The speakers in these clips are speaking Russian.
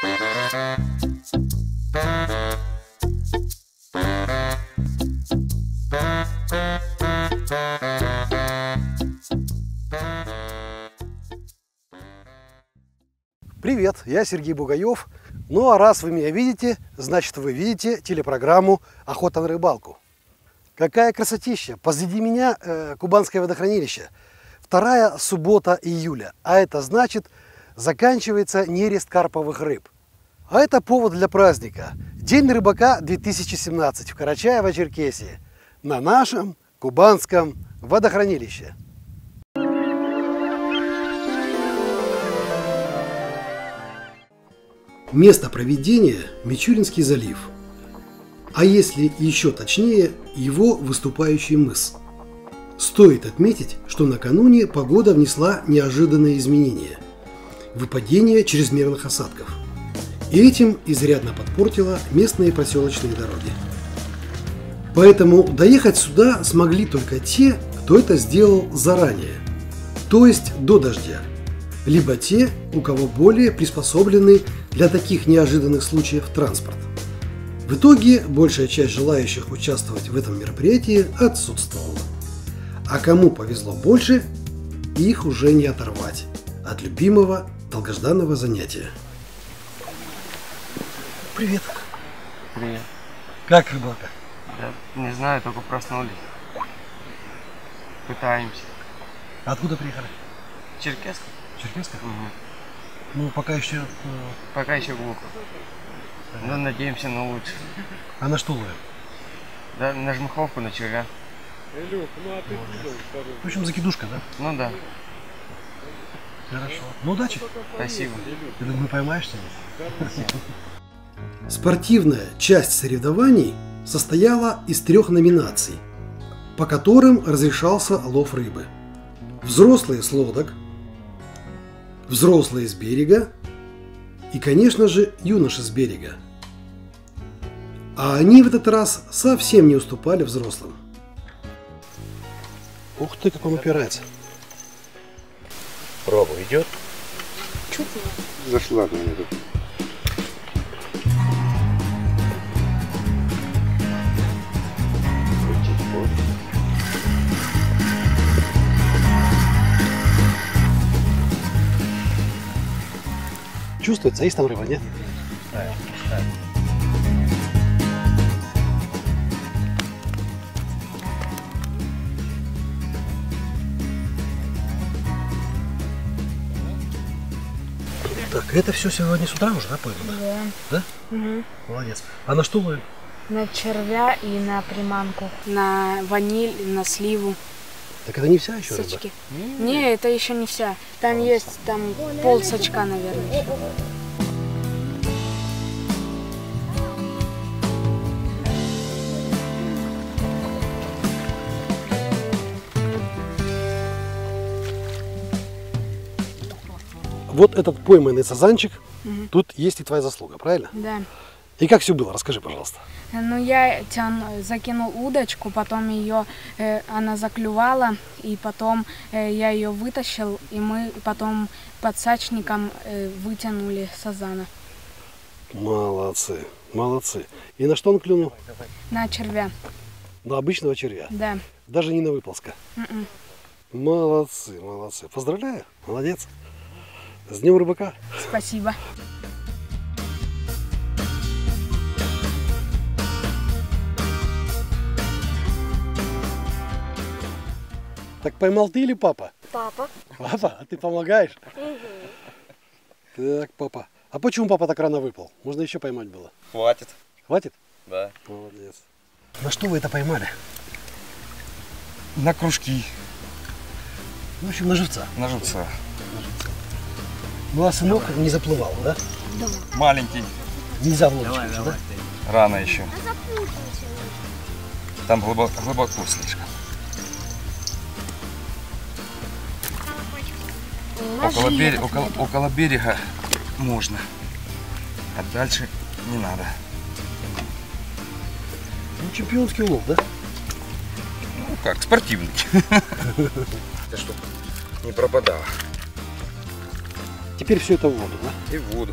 Привет, я Сергей Бугаев. Ну а раз вы меня видите, значит вы видите телепрограмму «Охота на рыбалку». Какая красотища! Позади меня э, Кубанское водохранилище. Вторая суббота июля, а это значит заканчивается нерест карповых рыб. А это повод для праздника. День рыбака 2017 в Карачаево-Черкесии на нашем Кубанском водохранилище. Место проведения – Мичуринский залив. А если еще точнее, его выступающий мыс. Стоит отметить, что накануне погода внесла неожиданные изменения – выпадение чрезмерных осадков. И этим изрядно подпортила местные проселочные дороги. Поэтому доехать сюда смогли только те, кто это сделал заранее, то есть до дождя, либо те, у кого более приспособленный для таких неожиданных случаев транспорт. В итоге большая часть желающих участвовать в этом мероприятии отсутствовала. А кому повезло больше, их уже не оторвать от любимого долгожданного занятия. Привет. Привет. Как рыбалка? Да, не знаю, только проснулись. Пытаемся. Откуда приехали? Черкесск? Черкесска? Мгм. Ну, пока еще... э, Пока еще глухо. Но надеемся на лучшее. А на что ловим? Да, на жмыховку, на червя. В общем, закидушка, да? Ну да, Хорошо. Ну, удачи. спасибо. Ты думаю, поймаешь сегодня? Спортивная часть соревнований состояла из трех номинаций, по которым разрешался лов рыбы. Взрослые с лодок, взрослые с берега и, конечно же, юноши с берега. А они в этот раз совсем не уступали взрослым. Ух ты, как он упирается. Проба идет? Зашла на меня тут. Крутить будет. Чувствуется, есть там рыба, нет? Так, это все сегодня с утра уже, да, поймано? Да. Да? Мгм. Молодец. А на что ловим? На червя и на приманку. На ваниль, на сливу. Так это не вся еще рыба? Сачки. Не, это еще не вся. Там есть там пол сачка, наверное. Вот этот пойманный сазанчик, тут есть и твоя заслуга, правильно? Да. И как все было? Расскажи, пожалуйста. Ну, я тян, закинул удочку, потом ее, э, она заклювала, и потом э, я ее вытащил, и мы потом под сачником э, вытянули сазана Молодцы, молодцы. И на что он клюнул? на червя. На обычного червя. Да. Даже не на выползка. Мгм. Молодцы, молодцы. Поздравляю, молодец. С днем рыбака. Спасибо. Так поймал ты или папа? Папа. Папа, а ты помогаешь? Так, папа. А почему папа так рано выпал? Можно еще поймать было. Хватит. Хватит? Да. Молодец. На что вы это поймали? На кружки. Ну, в общем, на живца. На живца. Ну, а не заплывал, да? Маленький. Нельзя в лодочку уже, да? Рано еще. Там глубоко, глубоко слишком. Около, берега, около, около берега можно. А дальше не надо. Ну, чемпионский улов, да? Ну как, спортивный. Это чтоб не пропадало. Теперь все это в воду, да? И в воду.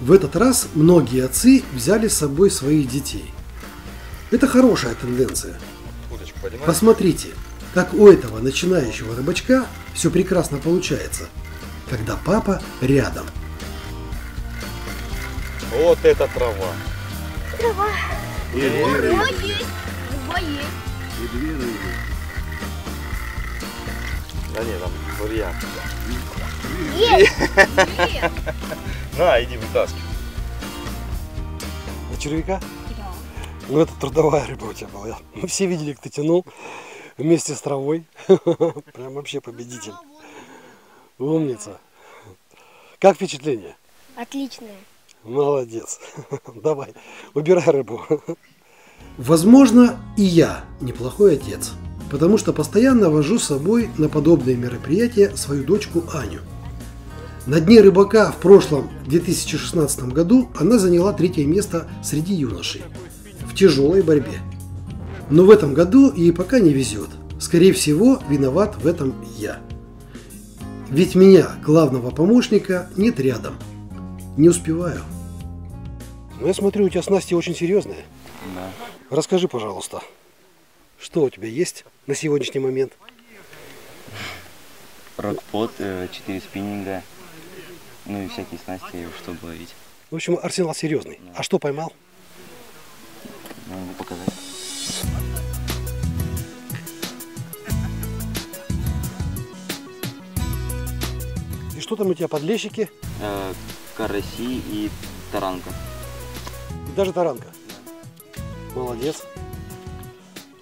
В этот раз многие отцы взяли с собой своих детей. Это хорошая тенденция. Посмотрите, как у этого начинающего рыбачка все прекрасно получается – когда папа рядом. Вот это трава. Его есть. Его есть. Да нет, там бурьян. Есть. На, иди вытаскивай. На червяка? Ну это трудовая рыба у тебя была. Мы все видели, как ты тянул вместе с травой. Прям вообще победитель. Умница. Как впечатление? Отличная. Молодец. Давай, убирай рыбу. Возможно, и я неплохой отец, потому что постоянно вожу с собой на подобные мероприятия свою дочку Аню. На дне рыбака в прошлом 2016 году она заняла третье место среди юношей в тяжелой борьбе. Но в этом году ей пока не везет. Скорее всего, виноват в этом я. Ведь меня, главного помощника, нет рядом. Не успеваю. Ну, я смотрю, у тебя снасти очень серьезные. Да. Расскажи, пожалуйста, что у тебя есть на сегодняшний момент? Рокпот, 4 спиннинга, ну и всякие снасти, чтобы ловить. В общем, арсенал серьезный. А что поймал? Могу показать. Что там у тебя подлещики Э, караси и таранка. и даже таранка? Молодец.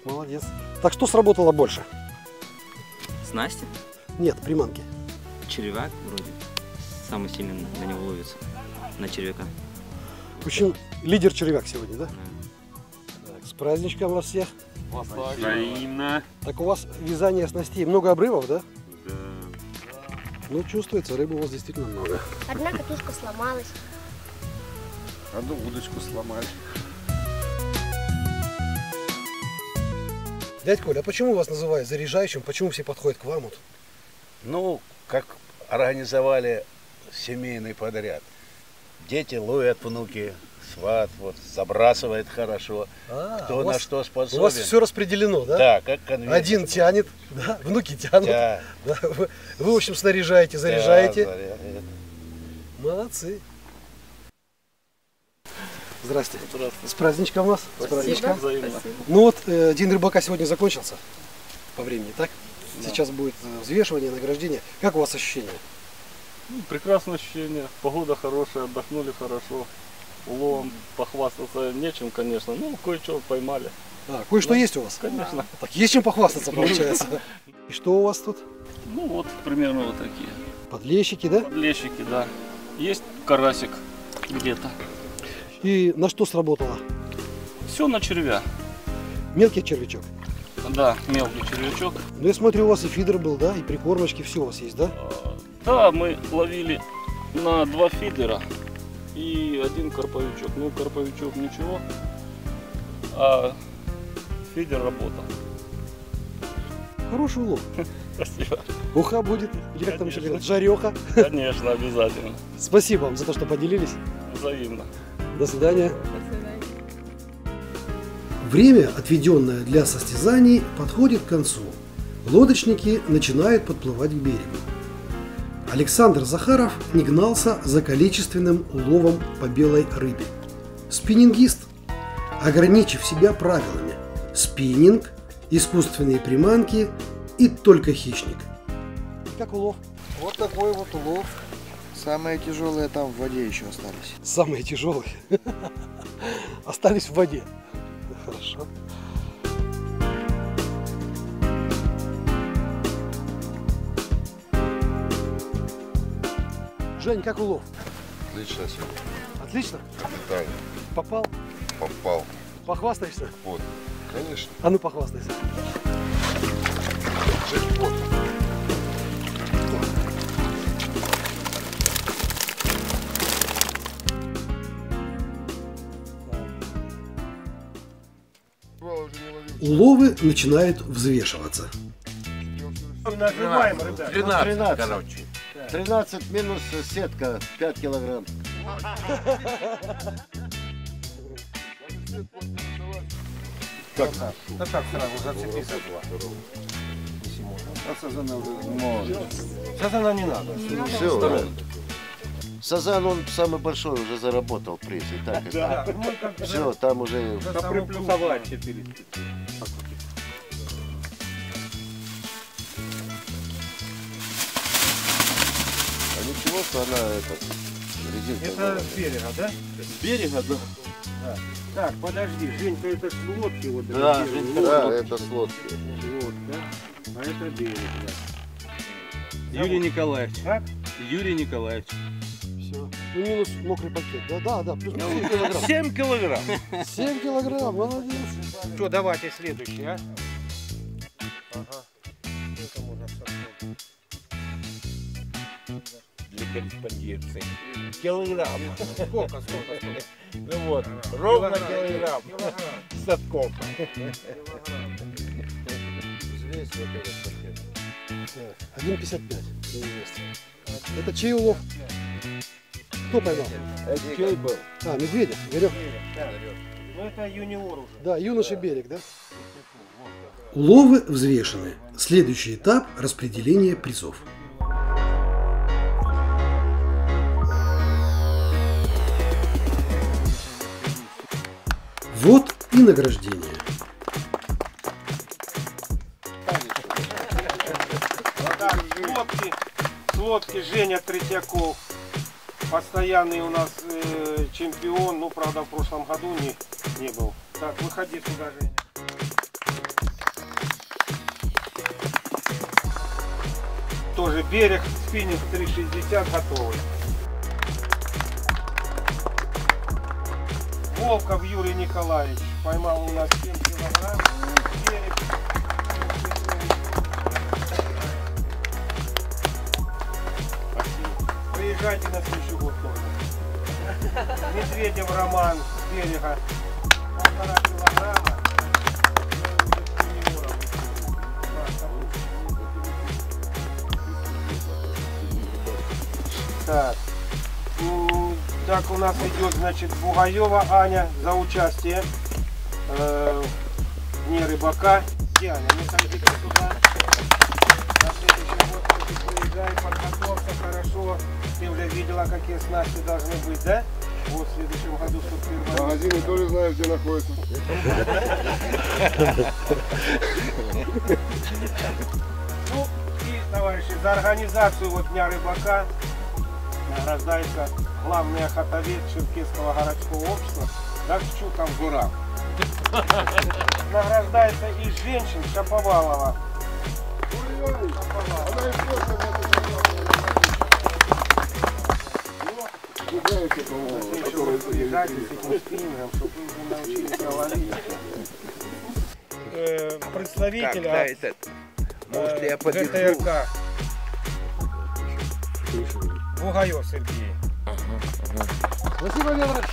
Молодец. Так что сработало больше? Снасти? Нет, приманки. Червяк вроде. Самый сильный на него ловится. На червяка. В общем, лидер червяк сегодня, да? Так, с праздничком вас всех. Взаимно. Так у вас вязание снастей много обрывов, да? Ну, чувствуется, рыбы у вас действительно много. Одна катушка сломалась. Одну удочку сломали. Дядь Коля, а почему вас называют заряжающим? Почему все подходят к вам? Вот? Ну, как организовали семейный подряд. Дети ловят внуки, сват вот забрасывает хорошо. А, Кто у на что У способен. вас все распределено, да? Да, как конвейер. Один тянет, да, внуки тянут. Да, Да, вы, вы, в общем, снаряжаете, заряжаете. да, заряжает. Молодцы. Здрасте. С праздничком вас. С праздничком. Ну вот, э, День рыбака сегодня закончился по времени, так? Сейчас будет э, взвешивание, награждение. Как у вас ощущения? Ну, прекрасное ощущение. Погода хорошая, отдохнули хорошо. Уловом похвастаться нечем, конечно. Ну, кое-что поймали. А, кое-что есть у вас? Конечно. Так есть чем похвастаться, получается. И что у вас тут? Ну, вот примерно вот такие. Подлещики, да? Подлещики, да. Есть карасик где-то. И на что сработало? Все на червя. Мелкий червячок. Да, мелкий червячок. Ну, я смотрю, у вас и фидер был, да? И прикормочки, все у вас есть, да? А, Да, мы ловили на два фидера и один карповичок. Ну, карповичок ничего, а фидер работал. Хороший улов. Спасибо. Уха будет, или как там еще Конечно. говорят, жареха. Конечно, обязательно. Спасибо вам за то, что поделились. Взаимно. До свидания. Время, отведенное для состязаний, подходит к концу. Лодочники начинают подплывать к берегу. Александр Захаров не гнался за количественным уловом по белой рыбе. Спиннингист, ограничив себя правилами. Спиннинг, искусственные приманки и только хищник. Как улов? Вот такой вот улов. Самые тяжелые там в воде еще остались. Самые тяжелые остались в воде. Хорошо. Жень, как улов? Отлично сегодня. Отлично? Так, Попал? попал. Похвастаешься? Вот. Конечно. А ну похвастайся. Джекпот. Уловы начинают взвешиваться. Нажимаем, ребят. 13, короче. 13 минус сетка 5 килограмм. Как? Да так сразу зацепи за два. Если можно. А сазана уже можно. Сазана не надо. Все. Сазан, он самый большой уже заработал приз. И так, и так. Ну, Все, там уже... Да приплюсовать 4 Что она этот, резинка. Это была. с берега, да? С берега, да. Да. Так, подожди, Женька, это с лодки вот это Да, берег. Женька, да, это с лодки. Вот, да? А это берег, да. Юрий Николаевич. Как? Юрий Николаевич. Все. Ну, минус мокрый пакет. Да, да, да. Плюс 7 килограмм. 7 килограмм. 7 килограмм, молодец. Что, давайте следующий, а? Корреспонденции. Килограмм. Сколько, сколько, сколько? Ну вот, ровно килограмм. С отком. Взвесь вот этот пакет. 1,55. Это чей улов? Кто поймал? Это чей был? А, Медведев, Игорек. Ну это юниор уже. Да, юноши берег, да? Уловы взвешены. Следующий этап – распределение призов. Вот и награждение. Так, с лодки, с лодки Женя Третьяков. Постоянный у нас э, чемпион. Ну, правда, в прошлом году не, не был. Так, выходи сюда, Женя. Тоже берег, спиннинг 360 готовый. Волков Юрий Николаевич поймал у нас 7 килограмм. Спасибо. Приезжайте на следующий год тоже. Медведев Роман с берега. Полтора килограмма. Так. Так, у нас идет, значит, Бугаева Аня за участие э, в Дне рыбака. Где Аня? Ну, сойдите сюда. На следующий год приезжай, подготовься хорошо. Ты уже видела, какие снасти должны быть, да? Вот в следующем году супер. Магазины тоже знаю, где находятся. Ну и, товарищи, за организацию вот Дня рыбака награждается главный охотовед Черкесского городского общества Давчук Амзура. Награждается и женщин Шаповалова. Э, Представитель Как-то от, этот, э, может, я подержу? ГТРК. Бугаев Сергей. Спасибо, Ветрович.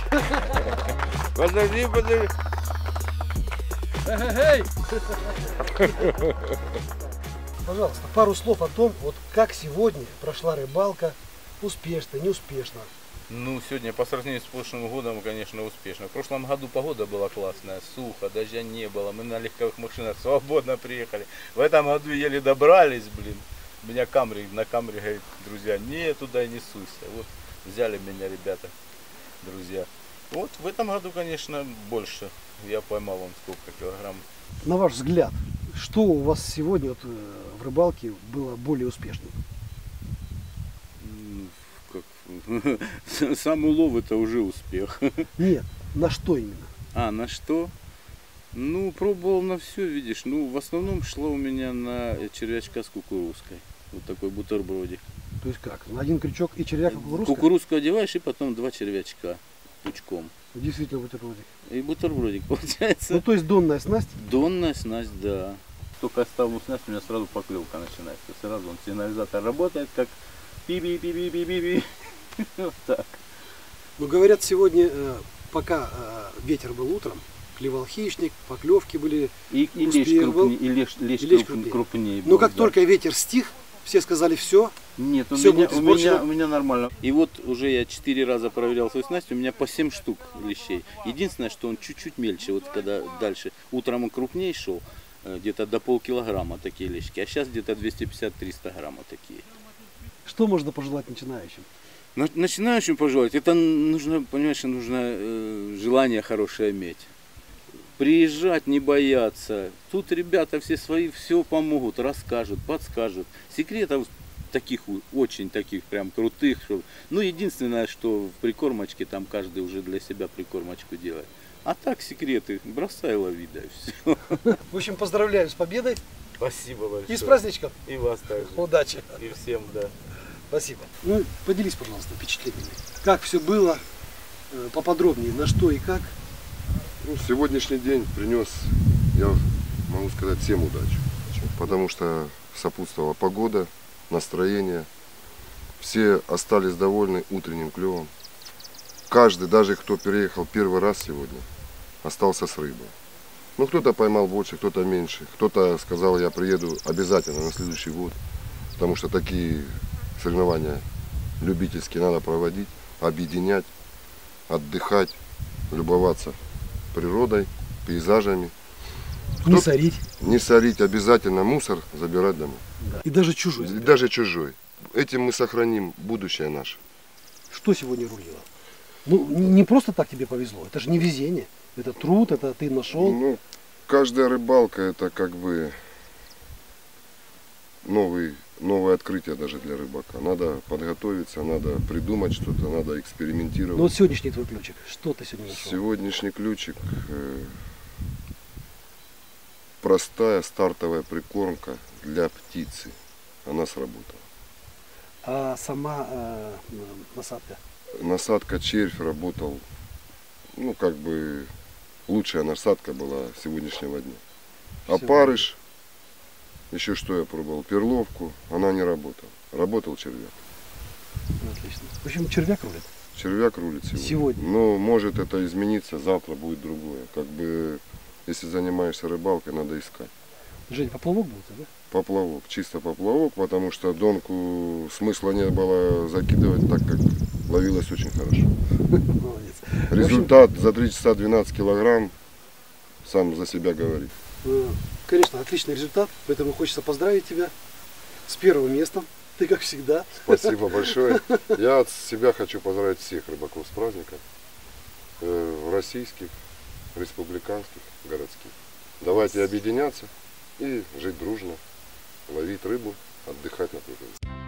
Подожди, подожди. Эй! Пожалуйста, пару слов о том, вот как сегодня прошла рыбалка, успешно, неуспешно. Ну, сегодня по сравнению с прошлым годом, конечно, успешно. В прошлом году погода была классная, сухо, дождя не было. Мы на легковых машинах свободно приехали. В этом году еле добрались, блин. Меня камри, на камере говорит, друзья, не туда не суйся. Вот взяли меня ребята, друзья. Вот в этом году, конечно, больше. Я поймал вам сколько килограмм. На ваш взгляд, что у вас сегодня вот, э, в рыбалке было более успешным? Как, сам улов это уже успех. Нет, на что именно? А, на что? Ну, пробовал на все, видишь. Ну, в основном шла у меня на червячка с кукурузкой. Вот такой бутербродик. То есть как? На один крючок и червяк кукурузка? Кукурузку одеваешь и потом два червячка пучком. Действительно бутербродик. И бутербродик получается. Ну то есть донная снасть? Донная снасть, да. Только ставлю снасть, у меня сразу поклевка начинается. Сразу он сигнализатор работает как пи-пи-пи-пи-пи-пи. Вот так. Ну говорят, сегодня, э, пока э, ветер был утром, клевал хищник, поклевки были. И, и лещ крупнее, и лещ, лещ лещ круп- крупнее. крупнее Но был, как да. только ветер стих, Все сказали все. Нет, у, меня, будет у, меня, у меня нормально. И вот уже я четыре раза проверял свою снасть, у меня по 7 штук лещей. Единственное, что он чуть-чуть мельче, вот когда дальше. Утром он крупней шел, э, где-то до полкилограмма такие лещики, а сейчас где-то 250-300 граммов такие. Что можно пожелать начинающим? Начинающим пожелать, это нужно, понимаешь, нужно э, желание хорошее иметь. Приезжать, не бояться. Тут ребята все свои все помогут, расскажут, подскажут. Секретов таких очень таких прям крутых. Что... Ну, единственное, что в прикормочке там каждый уже для себя прикормочку делает. А так секреты, бросай лови, да, и все. В общем, поздравляю с победой. Спасибо большое. И с праздничком. И вас также. Удачи. И всем, да. Спасибо. Ну, поделись, пожалуйста, впечатлениями. Как все было, э, поподробнее, на что и как. Ну, сегодняшний день принес, я могу сказать, всем удачу. Потому что сопутствовала погода, настроение. Все остались довольны утренним клевом. Каждый, даже кто переехал первый раз сегодня, остался с рыбой. Ну, кто-то поймал больше, кто-то меньше. Кто-то сказал, я приеду обязательно на следующий год. Потому что такие соревнования любительские надо проводить, объединять, отдыхать, любоваться природой, пейзажами. Не Кто- сорить. Не сорить, обязательно мусор забирать домой. И даже чужой. И даже чужой. Этим мы сохраним будущее наше. Что сегодня рулило? Ну, не просто так тебе повезло. Это же не везение. Это труд, это ты нашел. Ну, каждая рыбалка это как бы новый, новое открытие даже для рыбака. Надо подготовиться, надо придумать что-то, надо экспериментировать. Ну вот сегодняшний твой ключик. Что ты сегодня нашел? Сегодняшний ключик э, простая стартовая прикормка для птицы. Она сработала. А сама э, насадка? Насадка червь работал, ну как бы лучшая насадка была сегодняшнего дня. А парыш, еще что я пробовал, перловку, она не работала. Работал червяк. Ну, Отлично. В общем, червяк рулит. Червяк рулит сегодня. Сегодня. Но может это измениться, завтра будет другое. Как бы, если занимаешься рыбалкой, надо искать. Жень, поплавок будет, да? Поплавок, чисто поплавок, потому что донку смысла не было закидывать, так как ловилось очень хорошо. Молодец. Результат за 3 часа 12 килограмм сам за себя говорит. Конечно, отличный результат, поэтому хочется поздравить тебя с первым местом. Ты как всегда. Спасибо большое. Я от себя хочу поздравить всех рыбаков с праздником. Э, Российских, республиканских, городских. Давайте объединяться и жить дружно, ловить рыбу, отдыхать на природе.